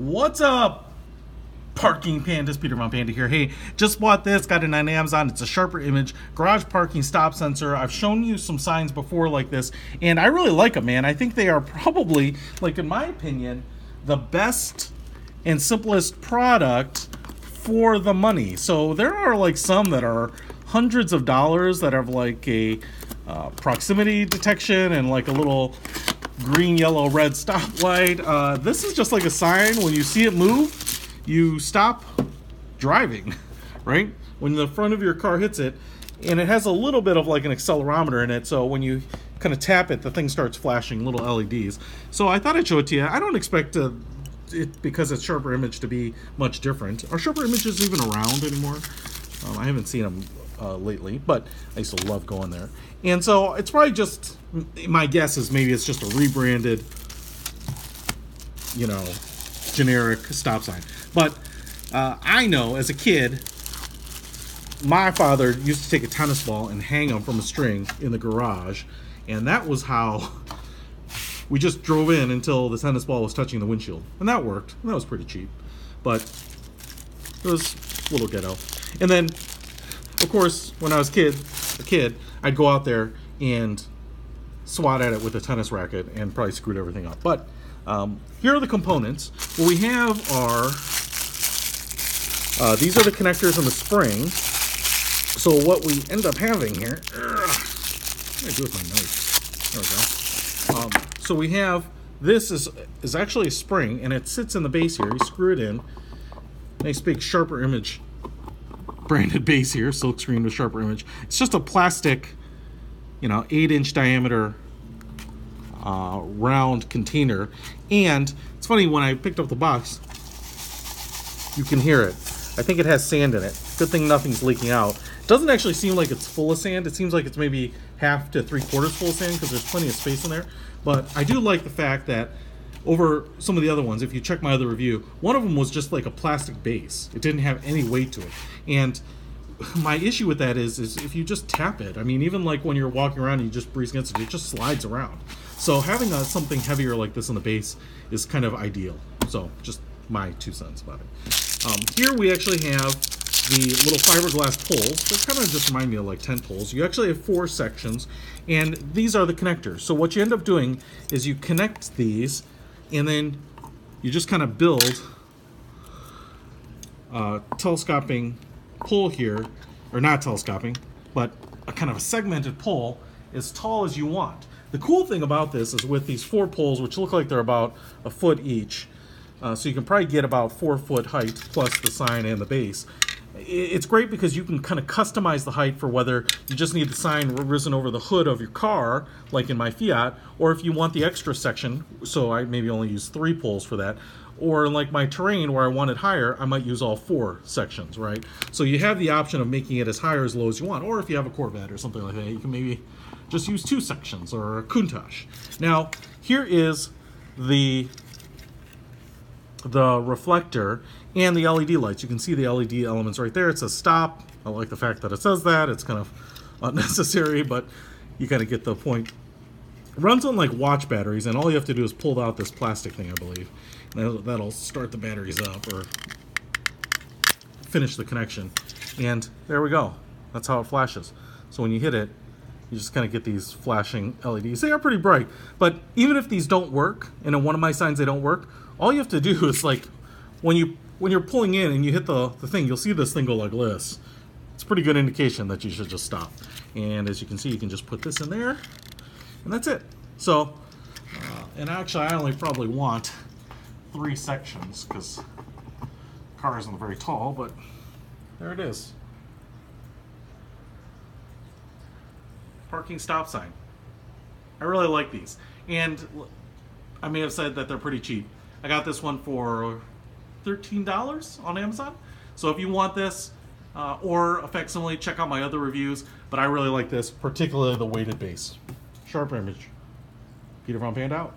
What's up, parking pandas? Peter Von Panda here. Hey, just bought this, got it on Amazon. It's a sharper image garage parking stop sensor. I've shown you some signs before like this, and I really like them, man. I think they are probably, like in my opinion, the best and simplest product for the money. So there are like some that are hundreds of dollars that have like a uh, proximity detection and like a little green, yellow, red stoplight. Uh, this is just like a sign. When you see it move, you stop driving, right? When the front of your car hits it, and it has a little bit of like an accelerometer in it, so when you kind of tap it, the thing starts flashing little LEDs. So I thought I'd show it to you. I don't expect to, it because it's sharper image to be much different. Are sharper images even around anymore? Um, I haven't seen them uh, lately, but I used to love going there. And so it's probably just my guess is maybe it's just a rebranded, you know, generic stop sign. But uh, I know as a kid, my father used to take a tennis ball and hang them from a string in the garage, and that was how we just drove in until the tennis ball was touching the windshield, and that worked. And that was pretty cheap, but it was a little ghetto. And then of course, when I was kid, a kid, I'd go out there and swat at it with a tennis racket and probably screwed everything up. But um, here are the components. What we have are uh, these are the connectors and the spring. So what we end up having here, ugh, what do with my knife? There we go. Um, so we have this is is actually a spring and it sits in the base here. You screw it in. Nice big sharper image branded base here, silk screen with sharper image. It's just a plastic, you know, eight inch diameter uh, round container. And it's funny, when I picked up the box, you can hear it. I think it has sand in it. Good thing nothing's leaking out. It doesn't actually seem like it's full of sand. It seems like it's maybe half to three quarters full of sand because there's plenty of space in there. But I do like the fact that over some of the other ones, if you check my other review, one of them was just like a plastic base. It didn't have any weight to it. And my issue with that is, is if you just tap it, I mean, even like when you're walking around and you just breeze against it, it just slides around. So having a, something heavier like this on the base is kind of ideal. So just my two cents about it. Um, here we actually have the little fiberglass poles. They kind of just remind me of like tent poles. You actually have four sections, and these are the connectors. So what you end up doing is you connect these and then you just kind of build a telescoping pole here, or not telescoping, but a kind of a segmented pole as tall as you want. The cool thing about this is with these four poles, which look like they're about a foot each, uh, so you can probably get about four foot height plus the sign and the base. It's great because you can kind of customize the height for whether you just need the sign risen over the hood of your car, like in my Fiat, or if you want the extra section, so I maybe only use three poles for that, or like my terrain where I want it higher, I might use all four sections, right? So you have the option of making it as high or as low as you want, or if you have a Corvette or something like that, you can maybe just use two sections or a Countach. Now, here is the the reflector and the LED lights. You can see the LED elements right there. It says stop. I like the fact that it says that. It's kind of unnecessary, but you kind of get the point. Runs on like watch batteries, and all you have to do is pull out this plastic thing, I believe. And that'll start the batteries up or finish the connection. And there we go. That's how it flashes. So when you hit it, you just kind of get these flashing LEDs. They are pretty bright, but even if these don't work, and in one of my signs they don't work, all you have to do is like, when you when you're pulling in and you hit the, the thing, you'll see this thing go like this. It's a pretty good indication that you should just stop. And as you can see, you can just put this in there, and that's it. So, uh, and actually I only probably want three sections because car isn't very tall, but there it is. Parking stop sign. I really like these. And I may have said that they're pretty cheap. I got this one for $13 on Amazon. So if you want this uh, or a facsimile, check out my other reviews. But I really like this, particularly the weighted base. Sharp image. Peter Von Panda out.